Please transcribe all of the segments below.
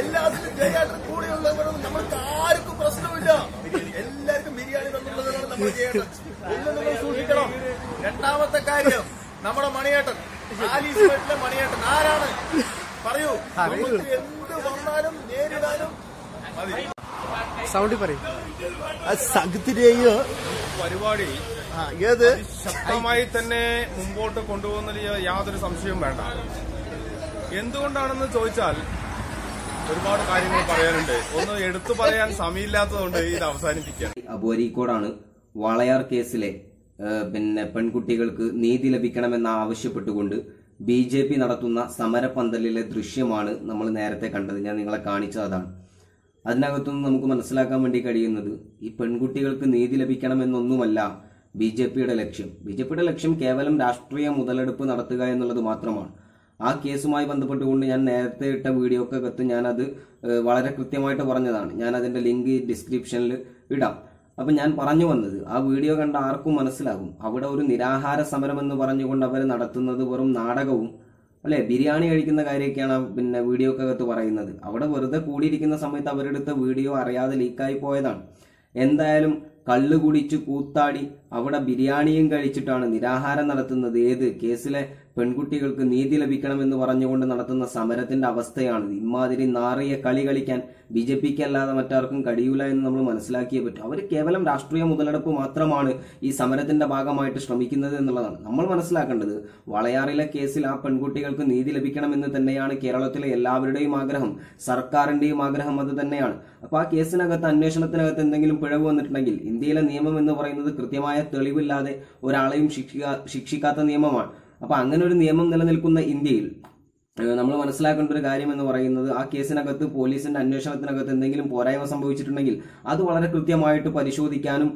എല്ലാത്തിനും ജയേട്ടൻ കൂടെയുള്ളവരും നമ്മൾക്ക് ആർക്കും പ്രശ്നമില്ല. എല്ലാവർക്കും ബിരിയാണി തന്നുള്ളവരാണ് നമ്മൾ ജയേട്ടൻ ഒന്ന് നിങ്ങൾ സൂക്ഷിക്കണം. രണ്ടാമത്തെ കാര്യം നമ്മുടെ മണിയേട്ടൻ. ആലീസ് വീട്ടിലെ മണിയേട്ടൻ. ആരാണ്? പറയൂ. എന്ത് വന്നാലും നേരിടാനും മതി. സൗണ്ടിൽ പറയും. സംഘത്തിലെയോ പരിപാടി ഏത്? ശക്തമായി തന്നെ മുമ്പോട്ട് കൊണ്ടുപോകുന്നതിൽ യാതൊരു സംശയവും വേണ്ട. എന്തുകൊണ്ടാണെന്ന് ചോദിച്ചാൽ ഒരുപാട് കാര്യങ്ങൾ പറയാനുണ്ട്. ഒന്ന് എടുത്തു പറയാൻ സമയമില്ലാത്തതുകൊണ്ട് ഇത് അവസാനിപ്പിക്കാം. അബോരിക്കോടാണ് വാളയാർ കേസിലെ പിന്നെ പെൺകുട്ടികൾക്ക് നീതി ലഭിക്കണമെന്ന് ആവശ്യപ്പെട്ടുകൊണ്ട് ബി ജെ പി നടത്തുന്ന സമരപന്തലിലെ ദൃശ്യമാണ് നമ്മൾ നേരത്തെ കണ്ടത്. ഞാൻ നിങ്ങളെ കാണിച്ചതാണ് അതിനകത്തുനിന്ന് നമുക്ക് മനസ്സിലാക്കാൻ വേണ്ടി കഴിയുന്നത് ഈ പെൺകുട്ടികൾക്ക് നീതി ലഭിക്കണമെന്നൊന്നുമല്ല ബി ജെ പിയുടെ ലക്ഷ്യം. ബി ജെ പിയുടെ ലക്ഷ്യം കേവലം രാഷ്ട്രീയ മുതലെടുപ്പ് നടത്തുക എന്നുള്ളത് മാത്രമാണ്. ആ കേസുമായി ബന്ധപ്പെട്ടുകൊണ്ട് ഞാൻ നേരത്തെ ഇട്ട വീഡിയോ ഒക്കെ വീഡിയോക്കകത്ത് ഞാനത് വളരെ കൃത്യമായിട്ട് പറഞ്ഞതാണ്. ഞാൻ അതിന്റെ ലിങ്ക് ഡിസ്ക്രിപ്ഷനിൽ ഇടാം. അപ്പൊ ഞാൻ പറഞ്ഞു വന്നത് ആ വീഡിയോ കണ്ട ആർക്കും മനസ്സിലാകും. അവിടെ ഒരു നിരാഹാര സമരം എന്ന് പറഞ്ഞുകൊണ്ട് അവർ നടത്തുന്നത് വെറും നാടകവും അല്ലെ? ബിരിയാണി കഴിക്കുന്ന കാര്യമൊക്കെയാണ് പിന്നെ വീഡിയോ ഒക്കെ വീഡിയോക്കകത്ത് പറയുന്നത്. അവിടെ വെറുതെ കൂടിയിരിക്കുന്ന സമയത്ത് അവരെടുത്ത വീഡിയോ അറിയാതെ ലീക്കായി പോയതാണ്. എന്തായാലും കള്ളു കുടിച്ചു കൂത്താടി അവിടെ ബിരിയാണിയും കഴിച്ചിട്ടാണ് നിരാഹാരം നടത്തുന്നത്. ഏത്? കേസിലെ പെൺകുട്ടികൾക്ക് നീതി ലഭിക്കണമെന്ന് പറഞ്ഞുകൊണ്ട് നടത്തുന്ന സമരത്തിന്റെ അവസ്ഥയാണ്. ഇമാതിരി നാറിയ കളി കളിക്കാൻ ബി ജെ പിക്ക് അല്ലാതെ മറ്റാർക്കും കഴിയൂല എന്ന് നമ്മൾ മനസ്സിലാക്കിയേ പറ്റും. അവർ കേവലം രാഷ്ട്രീയ മുതലെടുപ്പ് മാത്രമാണ് ഈ സമരത്തിന്റെ ഭാഗമായിട്ട് ശ്രമിക്കുന്നത് എന്നുള്ളതാണ്. നമ്മൾ മനസ്സിലാക്കേണ്ടത് വളയാറിലെ കേസിൽ ആ പെൺകുട്ടികൾക്ക് നീതി ലഭിക്കണമെന്ന് തന്നെയാണ് കേരളത്തിലെ എല്ലാവരുടെയും ആഗ്രഹം. സർക്കാരിന്റെയും ആഗ്രഹം അത് തന്നെയാണ്. അപ്പൊ ആ കേസിനകത്ത് അന്വേഷണത്തിനകത്ത് എന്തെങ്കിലും പിഴവ് വന്നിട്ടുണ്ടെങ്കിൽ ഇന്ത്യയിലെ നിയമം എന്ന് പറയുന്നത് കൃത്യമായ തെളിവില്ലാതെ ഒരാളെയും ശിക്ഷിക്കാത്ത നിയമമാണ്. അപ്പൊ അങ്ങനെ ഒരു നിയമം നിലനിൽക്കുന്ന ഇന്ത്യയിൽ നമ്മൾ മനസ്സിലാക്കേണ്ട ഒരു കാര്യം എന്ന് പറയുന്നത് ആ കേസിനകത്ത് പോലീസിന്റെ അന്വേഷണത്തിനകത്ത് എന്തെങ്കിലും പോരായ്മ സംഭവിച്ചിട്ടുണ്ടെങ്കിൽ അത് വളരെ കൃത്യമായിട്ട് പരിശോധിക്കാനും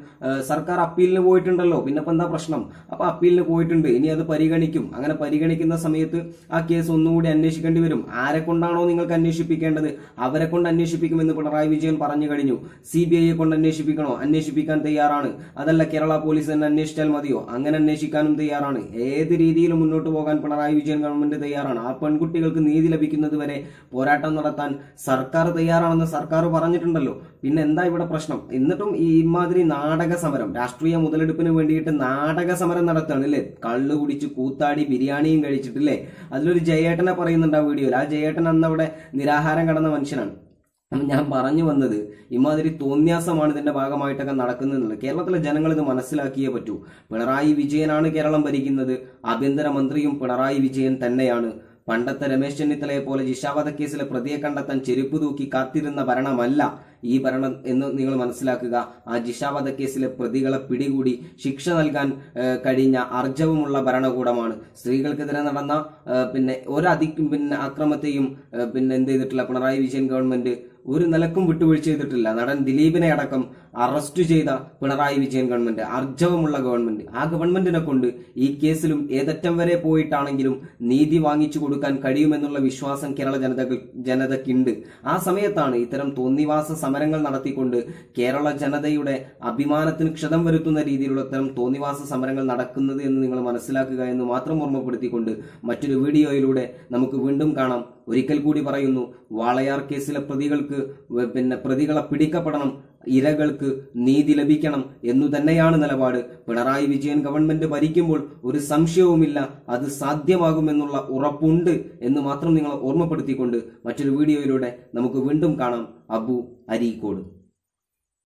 സർക്കാർ അപ്പീലിന് പോയിട്ടുണ്ടല്ലോ പിന്നെ എന്താ പ്രശ്നം? അപ്പൊ അപ്പീലിന് പോയിട്ടുണ്ട് ഇനി അത് പരിഗണിക്കും. അങ്ങനെ പരിഗണിക്കുന്ന സമയത്ത് ആ കേസ് ഒന്നുകൂടി അന്വേഷിക്കേണ്ടി വരും. ആരെ കൊണ്ടാണോ നിങ്ങൾക്ക് അന്വേഷിപ്പിക്കേണ്ടത്? അവരെ കൊണ്ട് അന്വേഷിപ്പിക്കുമെന്ന് പിണറായി വിജയൻ പറഞ്ഞു കഴിഞ്ഞു. സി ബി ഐയെ കൊണ്ട് അന്വേഷിപ്പിക്കണോ? അന്വേഷിപ്പിക്കാൻ തയ്യാറാണ്. അതല്ല കേരള പോലീസ് തന്നെ അന്വേഷിച്ചാൽ മതിയോ? അങ്ങനെ അന്വേഷിക്കാനും തയ്യാറാണ്. ഏത് രീതിയിലും മുന്നോട്ട് പോകാൻ പിണറായി വിജയൻ ഗവൺമെന്റ് തയ്യാറാണ്. ആ പെൺകുട്ടികൾക്ക് നീതി ലഭിക്കുന്നത് വരെ പോരാട്ടം നടത്താൻ സർക്കാർ തയ്യാറാണെന്ന് സർക്കാർ പറഞ്ഞിട്ടുണ്ടല്ലോ. പിന്നെ എന്താ ഇവിടെ പ്രശ്നം? എന്നിട്ടും ഈ ഇമാതിരി നാടക സമരം രാഷ്ട്രീയ മുതലെടുപ്പിന് വേണ്ടിയിട്ട് നാടക സമരം നടത്തുകയാണ് അല്ലേ? കള്ള് കുടിച്ച് കൂത്താടി ബിരിയാണിയും കഴിച്ചിട്ടില്ലേ? അതിലൊരു ജയേട്ടനെ പറയുന്നുണ്ട് ആ വീഡിയോയിൽ. ആ ജയേട്ടൻ അന്ന് അവിടെ നിരാഹാരം കടന്ന മനുഷ്യനാണ്. ഞാൻ പറഞ്ഞു വന്നത് ഇമാതിരി തോന്യാസമാണ് ഇതിന്റെ ഭാഗമായിട്ടൊക്കെ നടക്കുന്നത് കേരളത്തിലെ ജനങ്ങൾ ഇത് മനസ്സിലാക്കിയേ പറ്റൂ. പിണറായി വിജയനാണ് കേരളം ഭരിക്കുന്നത്. ആഭ്യന്തരമന്ത്രിയും പിണറായി വിജയൻ തന്നെയാണ്. പണ്ടത്തെ രമേശ് ചെന്നിത്തലയെ പോലെ ജിഷാവധ കേസിലെ പ്രതിയെ കണ്ടെത്താൻ ചെരുപ്പ് തൂക്കി കാത്തിരുന്ന ഭരണമല്ല ഈ ഭരണം എന്ന് നിങ്ങൾ മനസ്സിലാക്കുക. ആ ജിഷാവധ കേസിലെ പ്രതികളെ പിടികൂടി ശിക്ഷ നൽകാൻ കഴിഞ്ഞ അർജവുമുള്ള ഭരണകൂടമാണ്. സ്ത്രീകൾക്കെതിരെ നടന്ന പിന്നെ ഒരധി പിന്നെ അക്രമത്തെയും പിന്നെ എന്ത് ചെയ്തിട്ടില്ല? പിണറായി വിജയൻ ഗവൺമെന്റ് ഒരു നിലക്കും വിട്ടുവീഴ്ച ചെയ്തിട്ടില്ല. നടൻ ദിലീപിനെ അടക്കം അറസ്റ്റ് ചെയ്ത പിണറായി വിജയൻ ഗവൺമെന്റ് അർജവമുള്ള ഗവൺമെന്റ്. ആ ഗവൺമെന്റിനെ കൊണ്ട് ഈ കേസിലും ഏതറ്റം വരെ പോയിട്ടാണെങ്കിലും നീതി വാങ്ങിച്ചു കൊടുക്കാൻ കഴിയുമെന്നുള്ള വിശ്വാസം കേരള ജനത ജനതയ്ക്കുണ്ട്. ആ സമയത്താണ് ഇത്തരം തോന്നിവാസ സമരങ്ങൾ നടത്തിക്കൊണ്ട് കേരള ജനതയുടെ അഭിമാനത്തിന് ക്ഷതം വരുത്തുന്ന രീതിയിലുള്ള ഇത്തരം തോന്നിവാസ സമരങ്ങൾ നടക്കുന്നത് എന്ന് നിങ്ങൾ മനസ്സിലാക്കുക എന്ന് മാത്രം ഓർമ്മപ്പെടുത്തിക്കൊണ്ട് മറ്റൊരു വീഡിയോയിലൂടെ നമുക്ക് വീണ്ടും കാണാം. ഒരിക്കൽ കൂടി പറയുന്നു വാളയാർ കേസിലെ പ്രതികൾക്ക് പിന്നെ പ്രതികളെ പിടിക്കപ്പെടണം ഇരകൾക്ക് നീതി ലഭിക്കണം എന്നു തന്നെയാണ് നിലപാട്. പിണറായി വിജയൻ ഗവൺമെന്റ് ഭരിക്കുമ്പോൾ ഒരു സംശയവുമില്ല അത് സാധ്യമാകുമെന്നുള്ള ഉറപ്പുണ്ട് എന്ന് മാത്രം നിങ്ങൾ ഓർമ്മപ്പെടുത്തിക്കൊണ്ട് മറ്റൊരു വീഡിയോയിലൂടെ നമുക്ക് വീണ്ടും കാണാം. അബു അരീക്കോട്.